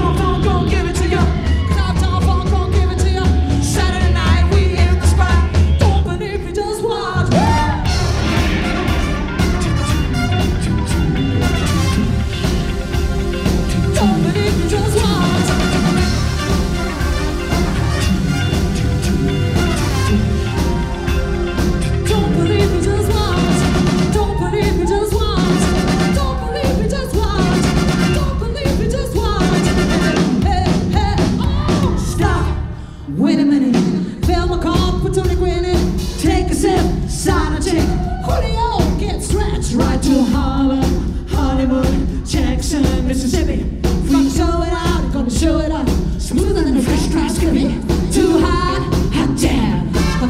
Don't.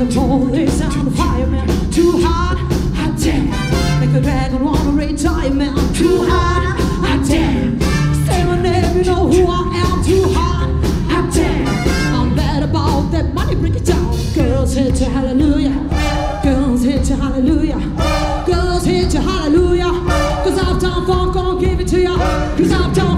the police and the firemen Too hot, I damn Make the dragon wanna retire, man. Too hot, I damn Say my name, you know who I am. Too hot, I damn I'm bad about that money, break it down. Girls hit to hallelujah. Girls hit to hallelujah. Girls hit to hallelujah. Cause uptown funk, I'll give it to you Cause I've done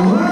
Wow.